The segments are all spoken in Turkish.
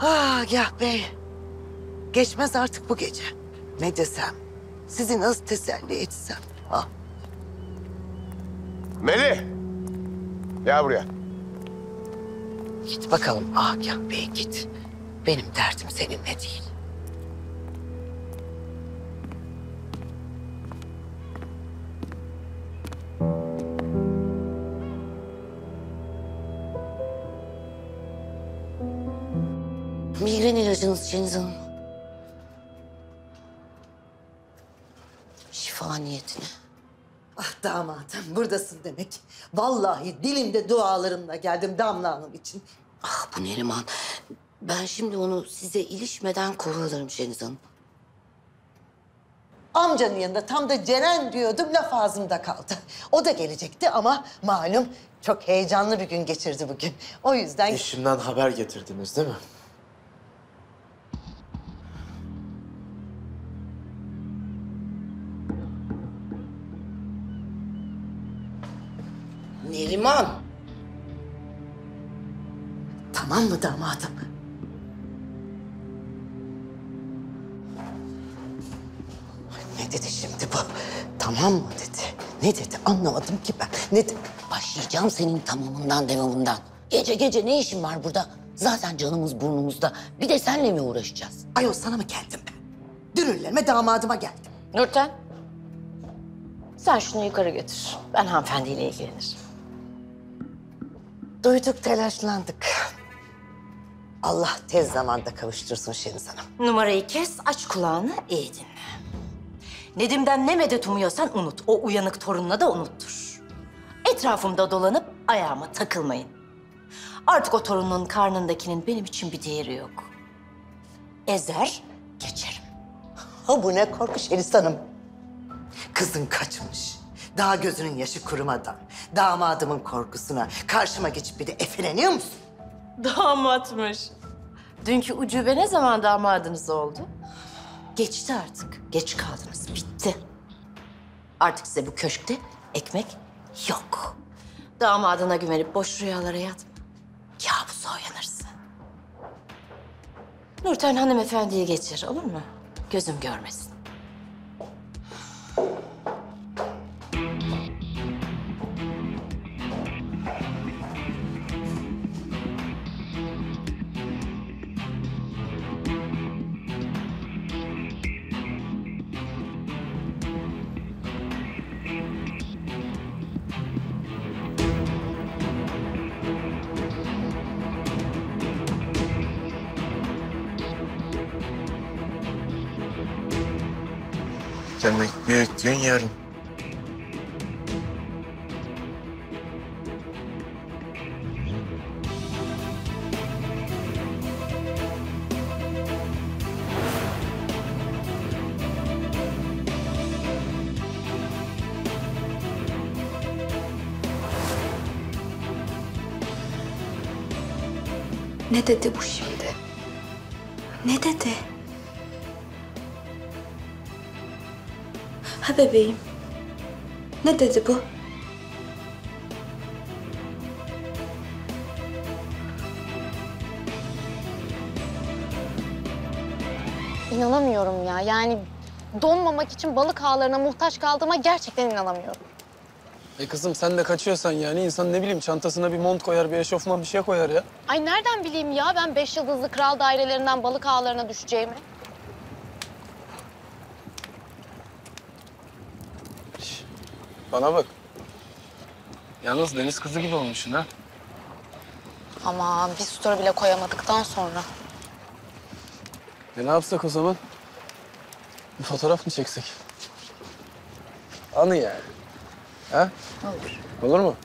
Ah Agah Bey. Geçmez artık bu gece. Ne desem, sizi nasıl teselli etsem. Ah. Melih! Gel buraya. Git bakalım Agah Bey git. Benim derdim seninle değil. İlacınız Cengiz Hanım. Şifa niyetine. Ah damadım buradasın demek. Vallahi dilimde dualarımla geldim Damla Hanım için. Ah bu Neriman. Ben şimdi onu size ilişmeden kovalarım Cengiz Hanım. Amcanın yanında tam da Ceren diyordum laf ağzımda kaldı. O da gelecekti ama malum çok heyecanlı bir gün geçirdi bugün. O yüzden Eşimden haber getirdiniz değil mi? Neriman. tamam mı damadım? Ne dedi şimdi bu? Tamam mı dedi? Ne dedi anlamadım ki ben. Ne dedi? Başlayacağım senin tamamından devamından. Gece gece ne işin var burada? Zaten canımız burnumuzda. Bir de senle mi uğraşacağız? Ayol sana mı geldim ben? Dünürlerime damadıma geldim. Nurten. Sen şunu yukarı götür. Ben hanımefendiyle ilgilenirim. Duyduk telaşlandık. Allah tez zamanda kavuştursun Şeniz Hanım. Numarayı kes, aç kulağını, iyi dinle. Nedim'den ne medet umuyorsan unut. O uyanık torununa da unuttur. Etrafımda dolanıp ayağıma takılmayın. Artık o torunun karnındakinin benim için bir değeri yok. Ezer, geçerim. Ha bu ne korku Şeniz Hanım. Kızın kaçmış. Daha gözünün yaşı kurumadan damadımın korkusuna karşıma geçip bir de efeleniyor musun? Damatmış. Dünkü ucube ne zaman damadınız oldu? Geçti artık. Geç kaldınız. Bitti. Artık size bu köşkte ekmek yok. Damadına güvenip boş rüyalara yatma. Kabusa uyanırsın. Nurten hanımefendiyi geçir olur mu? Gözüm görmesin. Büyük gün yarın. Ne dedi bu şimdi? Ne dedi? Ha bebeğim. Ne dedi bu? İnanamıyorum ya. Yani donmamak için balık ağlarına muhtaç kaldığıma gerçekten inanamıyorum. E kızım sen de kaçıyorsan yani insan ne bileyim çantasına bir mont koyar, bir eşofman bir şey koyar ya. Ay nereden bileyim ya ben beş yıldızlı kral dairelerinden balık ağlarına düşeceğimi? Bana bak. Yalnız deniz kızı gibi olmuşsun ha. Ama bir story bile koyamadıktan sonra. E ne yapsak o zaman? Bir fotoğraf mı çeksek? Anı yani. Ha? Olur. Olur mu?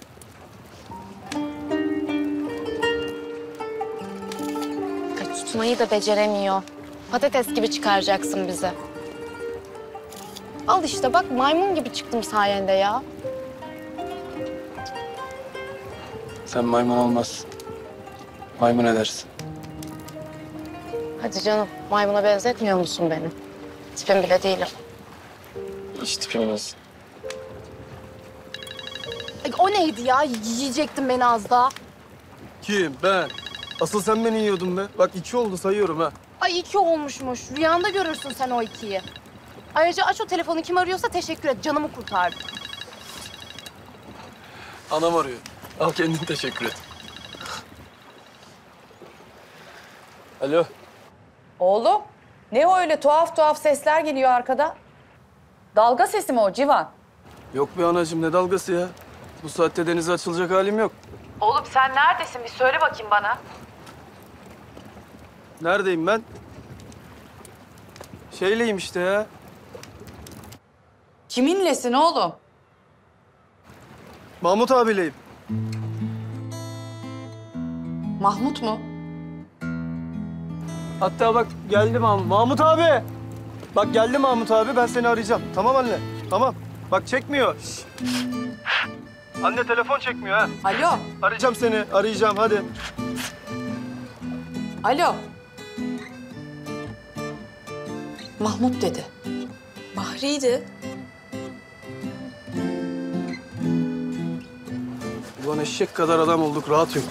Ay, tutmayı da beceremiyor. Patates gibi çıkaracaksın bizi. Al işte bak maymun gibi çıktım sayende ya. Sen maymun olmazsın. Maymun edersin. Hadi canım maymuna benzetmiyor musun beni? Tipim bile değilim. Hiç tipimiz. Ay, o neydi ya? Yiyecektin beni az daha. Kim? Ben. Asıl sen beni yiyordun be. Bak iki oldu sayıyorum ha. Ay iki olmuşmuş. Rüyanda görürsün sen o ikiyi. Ayrıca aç o telefonu kim arıyorsa teşekkür et. Canımı kurtardı. Anam arıyor. Al kendin teşekkür et. Alo. Oğlum, ne o öyle tuhaf tuhaf sesler geliyor arkada? Dalga sesi mi o Civan? Yok be anacığım ne dalgası ya. Bu saatte denize açılacak halim yok. Oğlum sen neredesin? Bir söyle bakayım bana. Neredeyim ben? Şeyleyim işte ya. Kiminlesin oğlum? Mahmut abileyim. Mahmut mu? Hatta bak geldi Mahmut. Mahmut abi. Bak geldi Mahmut abi ben seni arayacağım. Tamam anne. Tamam. Bak çekmiyor. Anne telefon çekmiyor ha. Alo, Arayacağım seni. Arayacağım hadi. alo. Mahmut dedi. Bahri'ydi. Ulan eşek kadar adam olduk. Rahat yok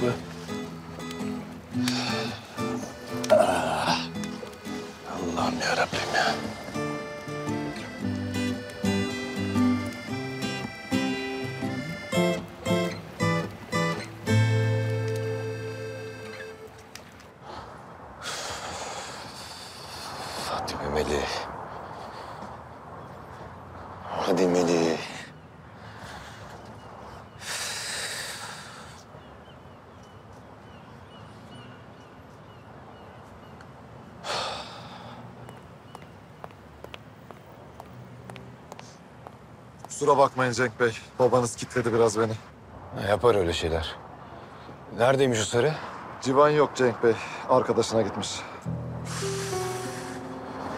Kusura bakmayın Cenk Bey. Babanız kitledi biraz beni. Yapar öyle şeyler. Neredeymiş o sarı? Civan yok Cenk Bey. Arkadaşına gitmiş.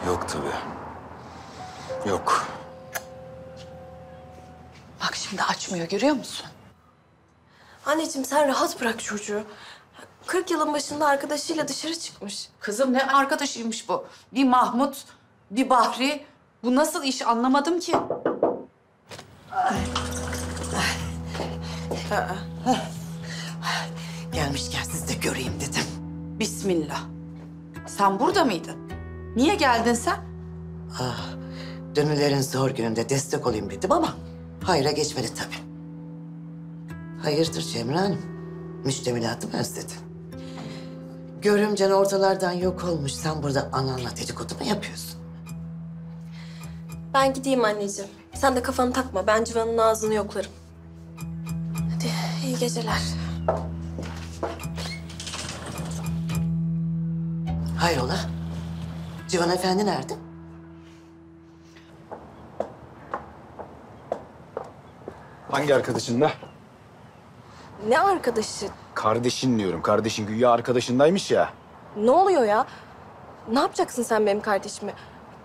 Yok tabii. Yok. Bak şimdi açmıyor görüyor musun? Anneciğim sen rahat bırak çocuğu. 40 yılın başında arkadaşıyla dışarı çıkmış. Kızım ne arkadaşıymış bu? Bir Mahmut, bir Bahri. Bu nasıl iş anlamadım ki. Gelmişken siz de göreyim dedim. Bismillah. Sen burada mıydın? Niye geldin sen? Dönülerin zor gününde destek olayım dedim ama hayra geçmedi tabii. Hayırdır Cemre Hanım? Müştemilatı mı özledin? Görümcen ortalardan yok olmuş. Sen burada ananla dedikodu mu yapıyorsun? Ben gideyim anneciğim. Sen de kafanı takma. Ben Civan'ın ağzını yoklarım. Hadi iyi geceler. Hayrola? Civan Efendi nerede? Hangi arkadaşınla? Ne arkadaşı? Kardeşin diyorum. Kardeşin güya arkadaşındaymış ya. Ne oluyor ya? Ne yapacaksın sen benim kardeşime?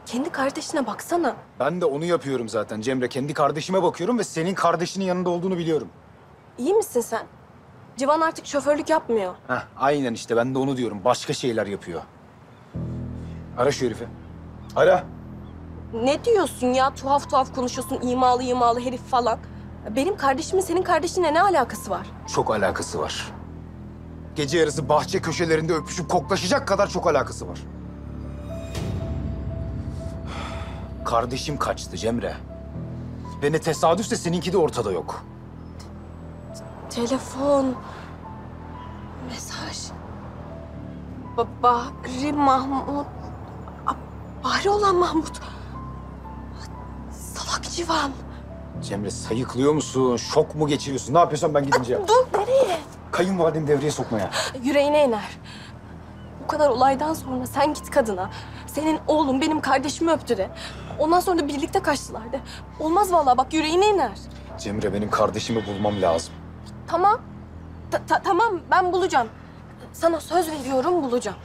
Kendi kardeşine baksana. Ben de onu yapıyorum zaten Cemre. Kendi kardeşime bakıyorum ve senin kardeşinin yanında olduğunu biliyorum. İyi misin sen? Civan artık şoförlük yapmıyor. Heh, aynen işte ben de onu diyorum. Başka şeyler yapıyor. Ara şu herifi. Ara. Ne diyorsun ya? Tuhaf tuhaf konuşuyorsun. imalı imalı herif falan. Benim kardeşimin senin kardeşinle ne alakası var? Çok alakası var. Gece yarısı bahçe köşelerinde öpüşüp koklaşacak kadar çok alakası var. Kardeşim kaçtı Cemre. Ve ne tesadüfse seninki de ortada yok. Telefon. Mesaj. Ba Bahri Mahmut. Bahri olan Mahmut. Salak civan. Cemre sayıklıyor musun? Şok mu geçiriyorsun? Ne yapıyorsan ben gidince yap. Dur nereye? Kayınvalidemi devreye sokmaya. Yüreğine iner. Bu kadar olaydan sonra sen git kadına. Senin oğlum benim kardeşimi öptü de. Ondan sonra da birlikte kaçtılar de. Olmaz vallahi bak yüreğine iner. Cemre benim kardeşimi bulmam lazım. Tamam. Ta- ta- tamam ben bulacağım. Sana söz veriyorum bulacağım.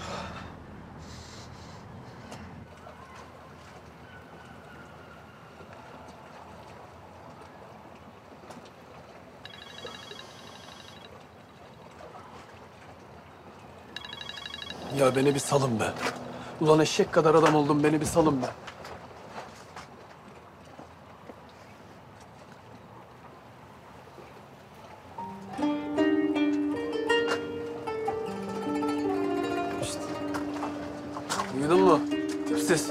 Ya beni bir salın be. Ulan eşek kadar adam oldum beni bir salın be. Tipsiz.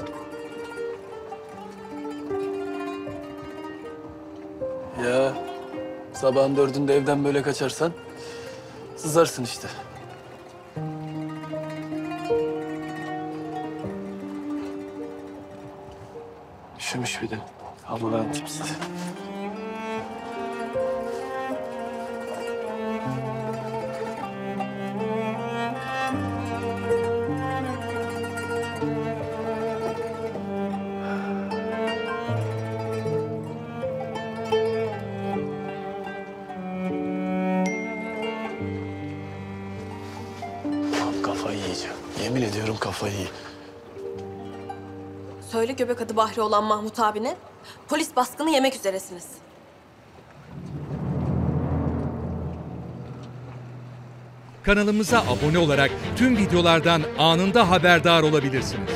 Ya sabahın dördünde evden böyle kaçarsan sızarsın işte. Üşümüş bir de. Allah'ın tipsiz. Yemin ediyorum kafayı. Söyle göbek adı Bahri olan Mahmut abine. Polis baskını yemek üzeresiniz. Kanalımıza abone olarak tüm videolardan anında haberdar olabilirsiniz.